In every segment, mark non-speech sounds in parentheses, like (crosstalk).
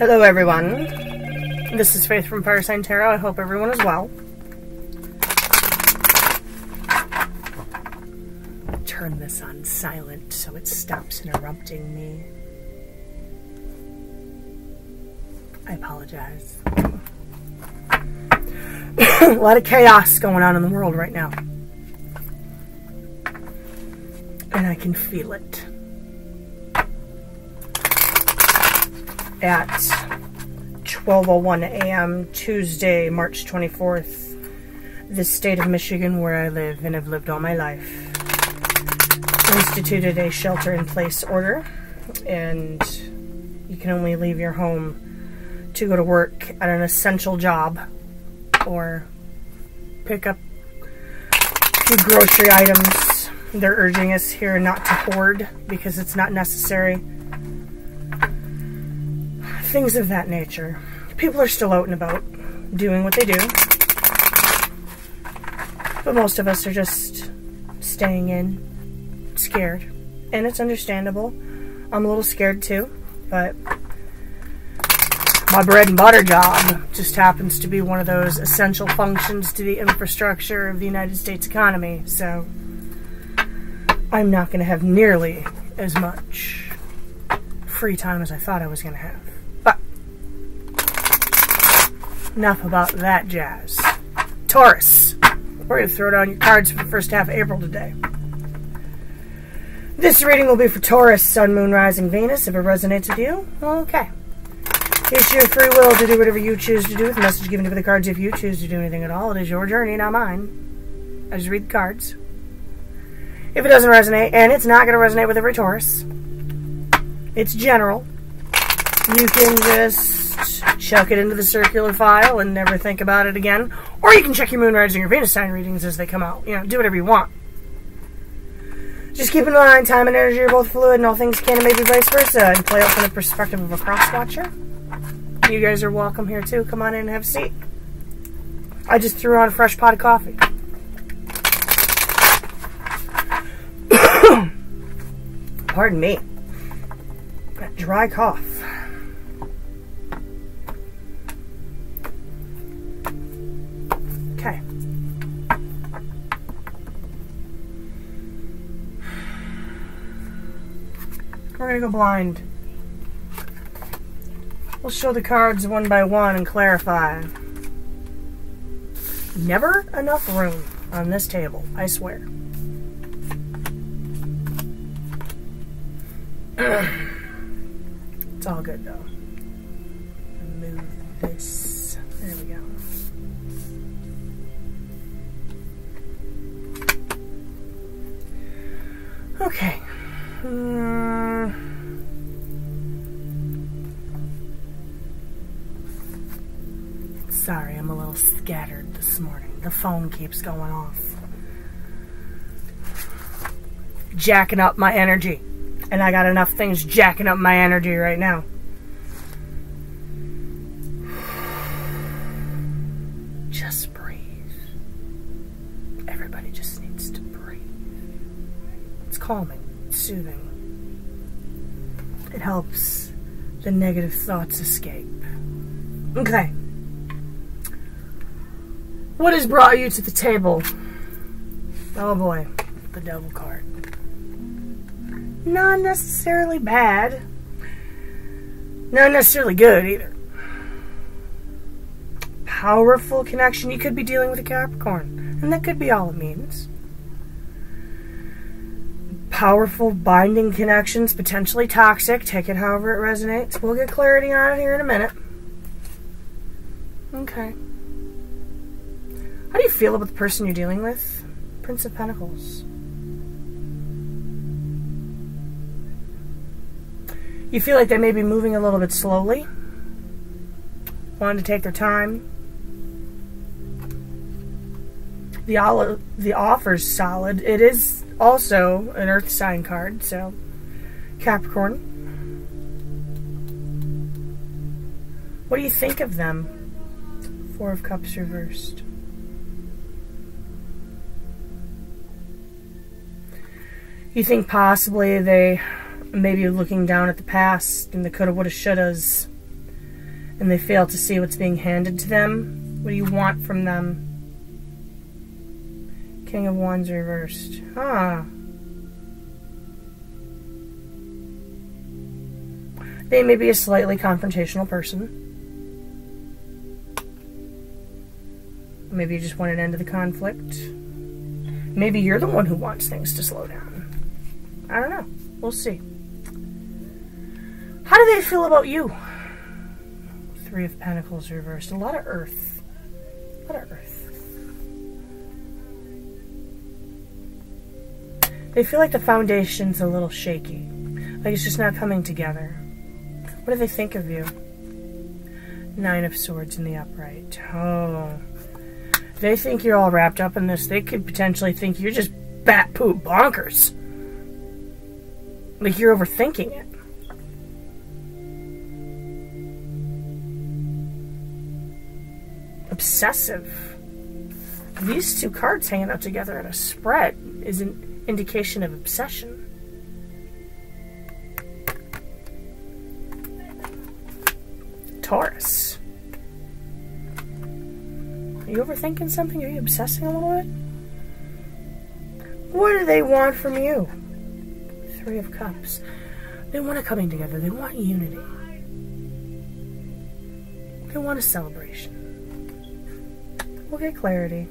Hello, everyone. This is Faith from Fire Sign Tarot. I hope everyone is well. Turn this on silent so it stops interrupting me. I apologize. (coughs) A lot of chaos going on in the world right now. And I can feel it. At 12:01 a.m. Tuesday, March 24th, the state of Michigan where I live and have lived all my life instituted a shelter-in-place order and you can only leave your home to go to work at an essential job or pick up few grocery items. They're urging us here not to hoard because it's not necessary. Things of that nature. People are still out and about doing what they do. But most of us are just staying in, scared. And it's understandable. I'm a little scared too, but my bread and butter job just happens to be one of those essential functions to the infrastructure of the United States economy, so I'm not going to have nearly as much free time as I thought I was going to have. Enough about that jazz. Taurus, we're going to throw down your cards for the first half of April today. This reading will be for Taurus, Sun, Moon, Rising, Venus. If it resonates with you, okay. It's your free will to do whatever you choose to do with the message given to the cards. If you choose to do anything at all, it is your journey, not mine. I just read the cards. If it doesn't resonate, and it's not going to resonate with every Taurus, it's general. You can just chuck it into the circular file and never think about it again. Or you can check your moon, rising, your Venus sign readings as they come out. You know, do whatever you want. Just keep in mind, time and energy are both fluid, and all things can and maybe vice versa, and play out from the perspective of a cross watcher. You guys are welcome here too. Come on in and have a seat. I just threw on a fresh pot of coffee. (coughs) Pardon me. Got dry cough. We're gonna go blind. We'll show the cards one by one and clarify. Never enough room on this table, I swear. (clears throat) it's all good though. Move this. There we go. Okay. Hmm. Sorry, I'm a little scattered this morning. The phone keeps going off. Jacking up my energy. And I got enough things jacking up my energy right now. Just breathe. Everybody just needs to breathe. It's calming, it's soothing. It helps the negative thoughts escape. Okay. What has brought you to the table? Oh boy, the devil card. Not necessarily bad. Not necessarily good either. Powerful connection. You could be dealing with a Capricorn, and that could be all it means. Powerful binding connections, potentially toxic. Take it however it resonates. We'll get clarity on it here in a minute. Okay. How do you feel about the person you're dealing with? Prince of Pentacles. You feel like they may be moving a little bit slowly. Wanting to take their time. The, olive, the offer's solid. It is also an earth sign card, so Capricorn. What do you think of them? Four of Cups reversed. You think possibly they maybe looking down at the past and the coulda, woulda, shouldas, and they fail to see what's being handed to them. What do you want from them? King of Wands reversed. Huh. They may be a slightly confrontational person. Maybe you just want an end to the conflict. Maybe you're the one who wants things to slow down. I don't know. We'll see. How do they feel about you? Three of Pentacles reversed. A lot of earth. A lot of earth. They feel like the foundation's a little shaky. Like it's just not coming together. What do they think of you? Nine of Swords in the upright. Oh. They think you're all wrapped up in this. They could potentially think you're just bat poop bonkers. Like you're overthinking it. Obsessive. These two cards hanging out together in a spread is an indication of obsession. Taurus. Are you overthinking something? Are you obsessing a little bit? What do they want from you? Three of Cups. They want a coming together. They want unity. They want a celebration. We'll get clarity.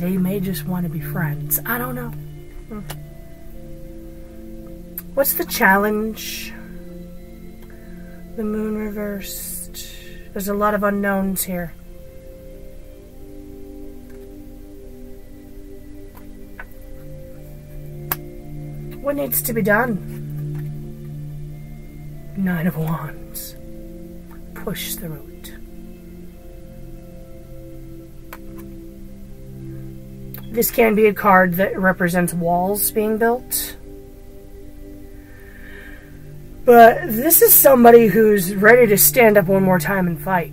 They may just want to be friends. I don't know. Hmm. What's the challenge? The moon reversed. There's a lot of unknowns here. What needs to be done? Nine of Wands. Push through it. This can be a card that represents walls being built. But this is somebody who's ready to stand up one more time and fight.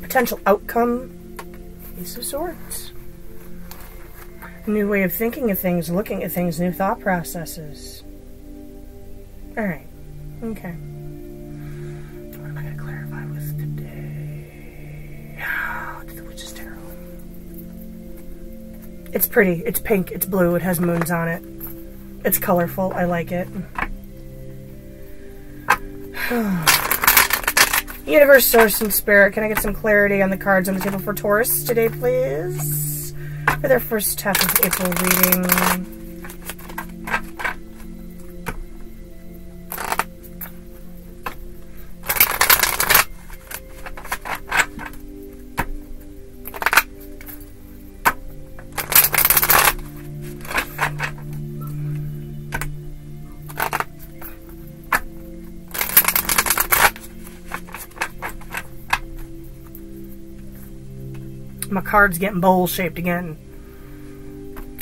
Potential outcome Ace of Swords. New way of thinking of things, looking at things, new thought processes. Alright. Okay. What am I going to clarify with today? the Witch's Tarot. It's pretty. It's pink. It's blue. It has moons on it. It's colorful. I like it. (sighs) Universe, Source, and Spirit. Can I get some clarity on the cards on the table for Taurus today, please? For their first half of April reading. My card's getting bowl shaped again.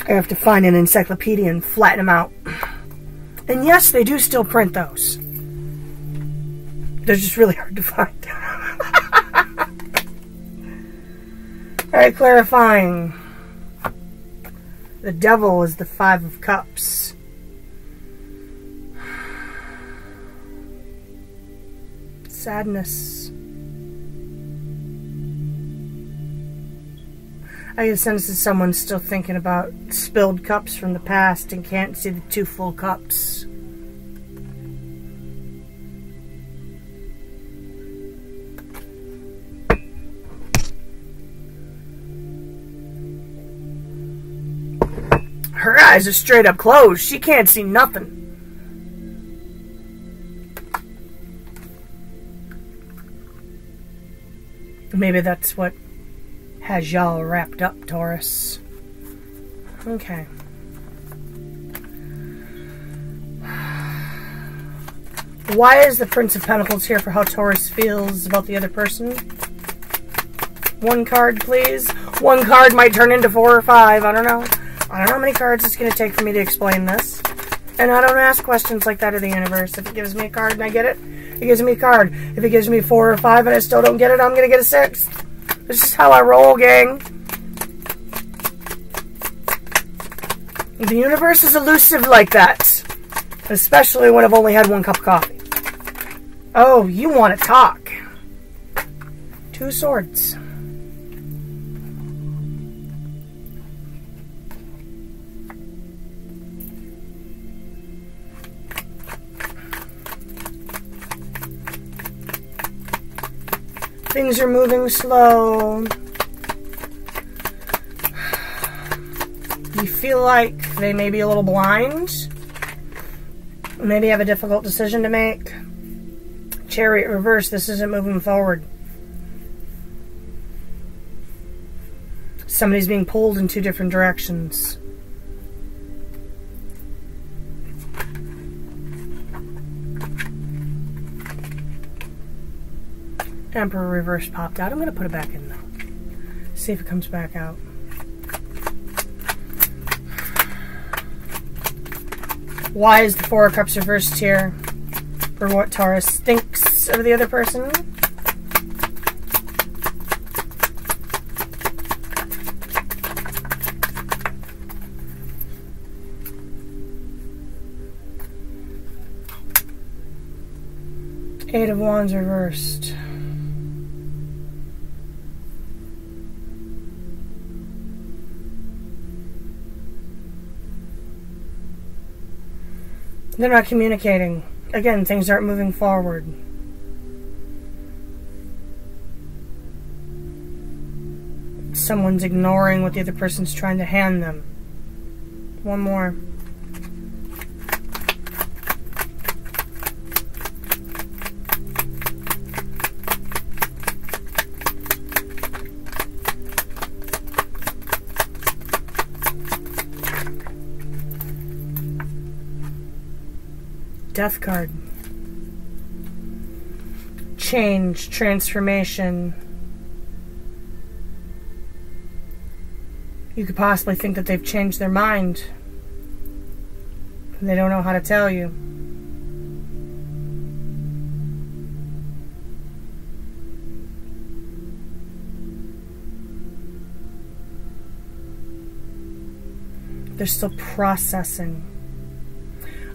I have to find an encyclopedia and flatten them out. And yes, they do still print those. They're just really hard to find. (laughs) Alright, clarifying. The devil is the Five of Cups. Sadness. I get sense that someone's still thinking about spilled cups from the past and can't see the two full cups. Her eyes are straight up closed. She can't see nothing. Maybe that's what has y'all wrapped up, Taurus. Okay. Why is the Prince of Pentacles here for how Taurus feels about the other person? One card, please. One card might turn into four or five. I don't know. I don't know how many cards it's going to take for me to explain this. And I don't ask questions like that of the universe. If it gives me a card and I get it, it gives me a card. If it gives me four or five and I still don't get it, I'm going to get a six. This is how I roll, gang. The universe is elusive like that. Especially when I've only had one cup of coffee. Oh, you want to talk. Two swords. Things are moving slow. You feel like they may be a little blind. Maybe have a difficult decision to make. Chariot reverse, this isn't moving forward. Somebody's being pulled in two different directions. Emperor reverse popped out. I'm going to put it back in though. See if it comes back out. Why is the Four of Cups reversed here? For what Taurus thinks of the other person? Eight of Wands reversed. They're not communicating. Again, things aren't moving forward. Someone's ignoring what the other person's trying to hand them. One more. Death card. Change, transformation. You could possibly think that they've changed their mind. They don't know how to tell you. They're still processing.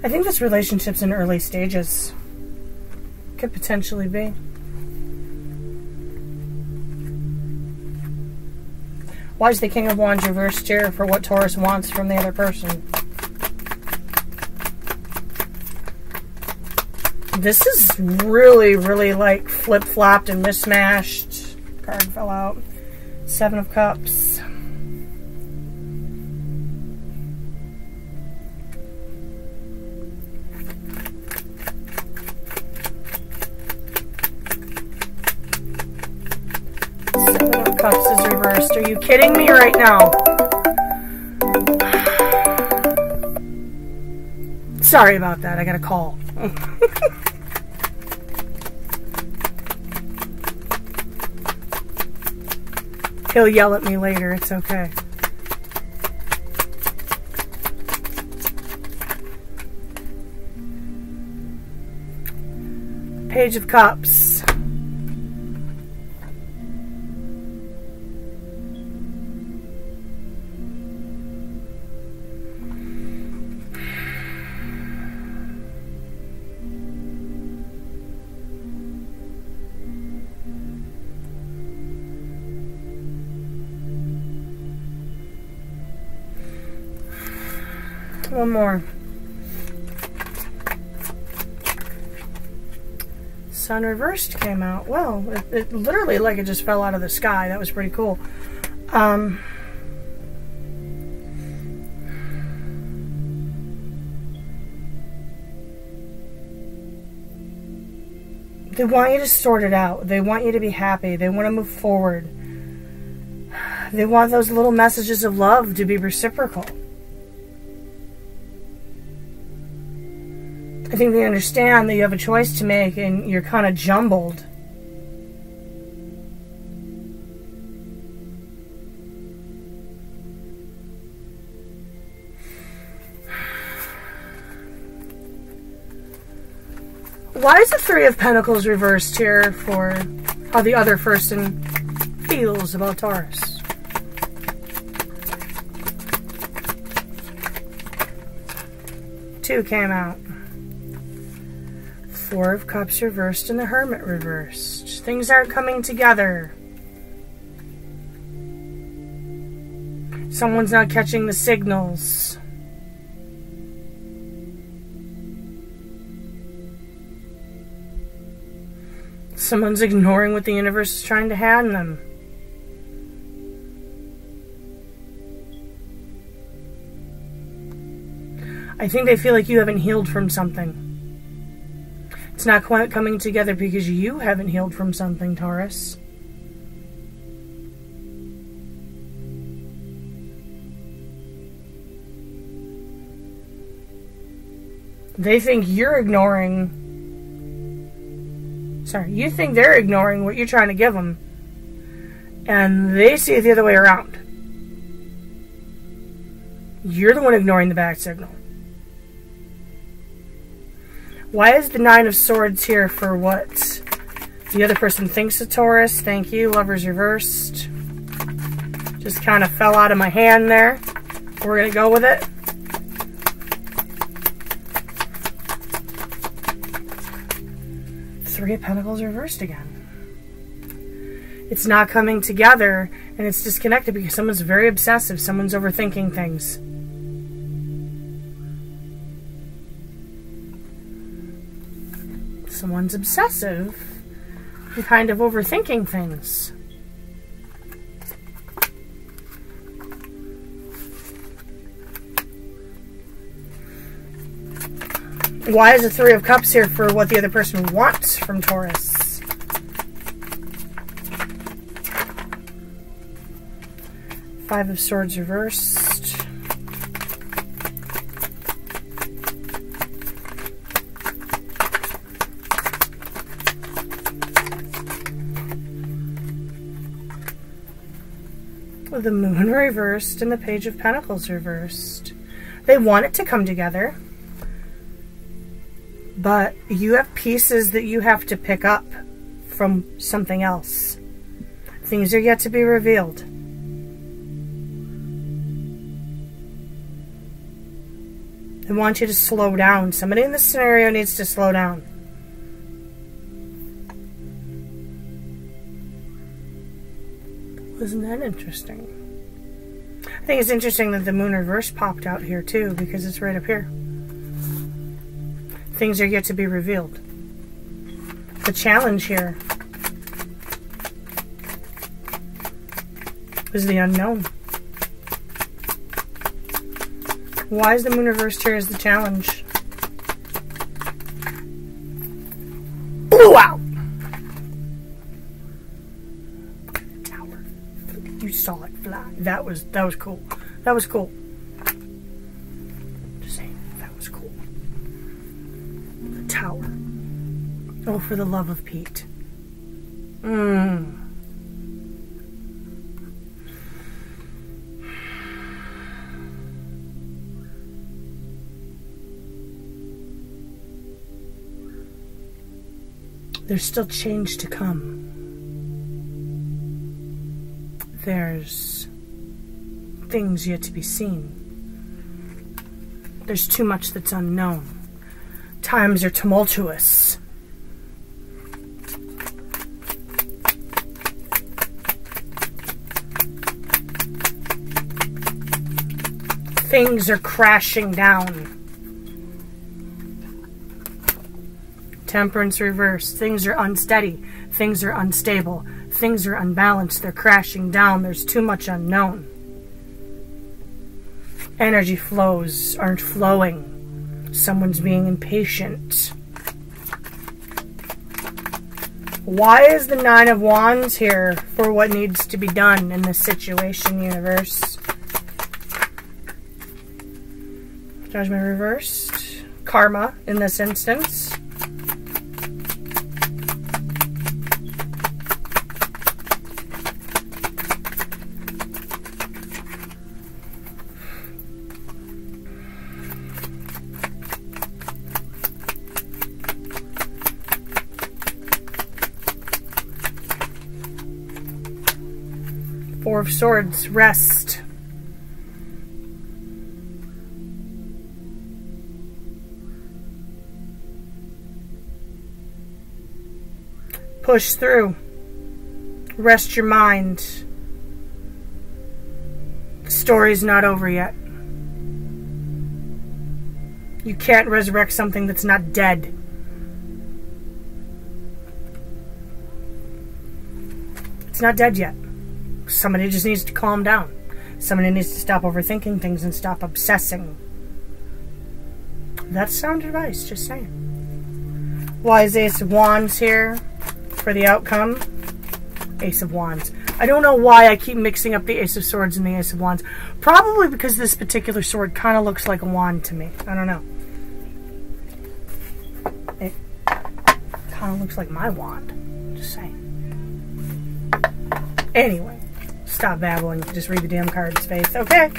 I think this relationship's in early stages. Could potentially be. Why is the King of Wands reversed here for what Taurus wants from the other person? This is really, really like flip-flopped and mismatched. Card fell out. Seven of Cups. Cups reversed. Are you kidding me right now? Sorry about that. I got a call. (laughs) He'll yell at me later. It's okay. Page of Cups. One more. Sun reversed came out. Well, it, it, literally like it just fell out of the sky. That was pretty cool. Um, they want you to sort it out. They want you to be happy. They want to move forward. They want those little messages of love to be reciprocal. Think they understand that you have a choice to make and you're kind of jumbled. Why is the Three of Pentacles reversed here for how the other person feels about Taurus? Two came out. Four of Cups reversed and the Hermit reversed. Things aren't coming together. Someone's not catching the signals. Someone's ignoring what the universe is trying to hand them. I think they feel like you haven't healed from something. It's not quite coming together because you haven't healed from something, Taurus. They think you're ignoring. Sorry, you think they're ignoring what you're trying to give them. And they see it the other way around. You're the one ignoring the back signal. Why is the Nine of Swords here for what the other person thinks of Taurus? Thank you. Lover's reversed. Just kind of fell out of my hand there. We're going to go with it. Three of Pentacles reversed again. It's not coming together and it's disconnected because someone's very obsessive. Someone's overthinking things. Someone's obsessive and kind of overthinking things. Why is the Three of Cups here for what the other person wants from Taurus? Five of Swords the moon reversed and the page of pentacles reversed. They want it to come together. But you have pieces that you have to pick up from something else. Things are yet to be revealed. They want you to slow down. Somebody in this scenario needs to slow down. Isn't that interesting? I think it's interesting that the moon reverse popped out here too, because it's right up here. Things are yet to be revealed. The challenge here is the unknown. Why is the moon reversed here as the challenge? That was that was cool. That was cool. Just saying, that was cool. The tower. Oh, for the love of Pete. Mmm. There's still change to come there's things yet to be seen. There's too much that's unknown. Times are tumultuous. Things are crashing down. Temperance reversed. Things are unsteady. Things are unstable things are unbalanced, they're crashing down, there's too much unknown. Energy flows aren't flowing. Someone's being impatient. Why is the Nine of Wands here for what needs to be done in this situation, universe? Judgment reversed. Karma in this instance. swords rest. Push through. Rest your mind. The story's not over yet. You can't resurrect something that's not dead. It's not dead yet. Somebody just needs to calm down. Somebody needs to stop overthinking things and stop obsessing. That's sound advice, just saying. Wise Ace of Wands here for the outcome. Ace of Wands. I don't know why I keep mixing up the Ace of Swords and the Ace of Wands. Probably because this particular sword kind of looks like a wand to me. I don't know. It kind of looks like my wand. Just saying. Anyway, stop babbling. Just read the damn card's face. Okay.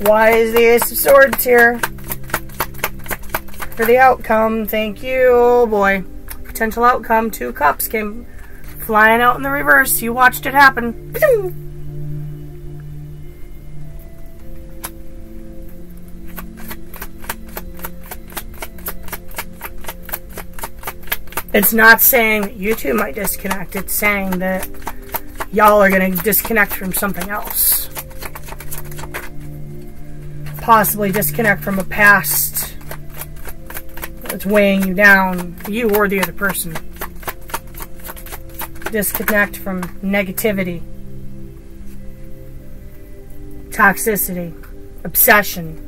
Why is the Ace of Swords here? For the outcome. Thank you. Oh boy. Potential outcome. Two cups came flying out in the reverse. You watched it happen. It's not saying that you two might disconnect. It's saying that y'all are going to disconnect from something else. Possibly disconnect from a past that's weighing you down, you or the other person. Disconnect from negativity, toxicity, obsession.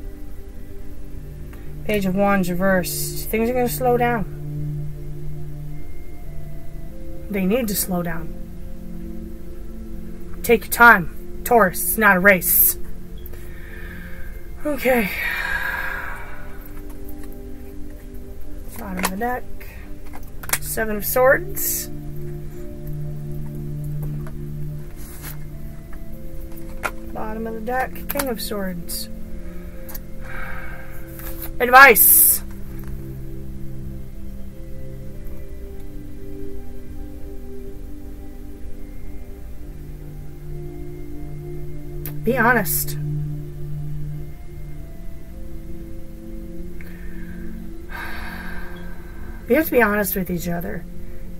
Page of Wands reversed. Things are going to slow down. They need to slow down. Take your time. Taurus, it's not a race. Okay. Bottom of the deck. Seven of Swords. Bottom of the deck. King of Swords. Advice. Be honest. You have to be honest with each other,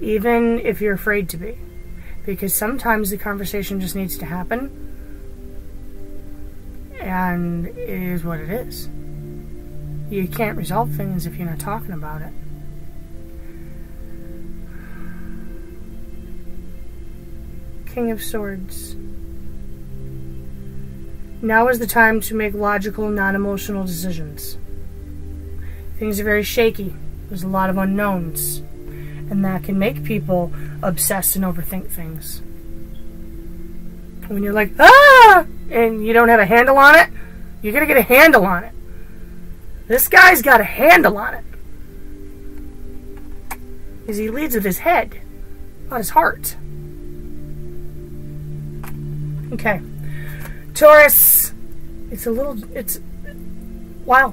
even if you're afraid to be. Because sometimes the conversation just needs to happen, and it is what it is. You can't resolve things if you're not talking about it. King of Swords. Now is the time to make logical, non emotional decisions. Things are very shaky. There's a lot of unknowns. And that can make people obsess and overthink things. When you're like, ah! And you don't have a handle on it, you're going to get a handle on it. This guy's got a handle on it. Because he leads with his head, not his heart. Okay. Taurus, it's a little, it's, wow.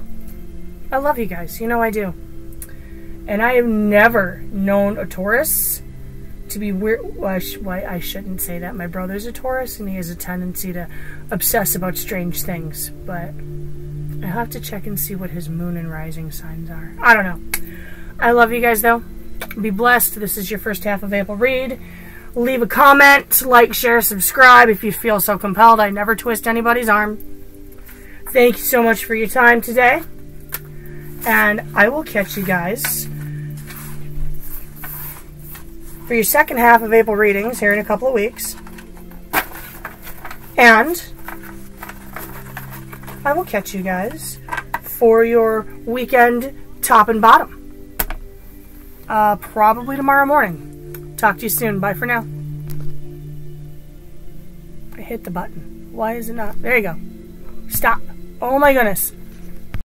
I love you guys. You know I do. And I have never known a Taurus to be weird. Well, I, I shouldn't say that. My brother's a Taurus and he has a tendency to obsess about strange things. But I have to check and see what his moon and rising signs are. I don't know. I love you guys though. Be blessed. This is your first half of April read. Leave a comment, like, share, subscribe if you feel so compelled. I never twist anybody's arm. Thank you so much for your time today. And I will catch you guys for your second half of April readings here in a couple of weeks. And I will catch you guys for your weekend top and bottom. Uh, probably tomorrow morning. Talk to you soon. Bye for now. I hit the button. Why is it not? There you go. Stop. Oh my goodness.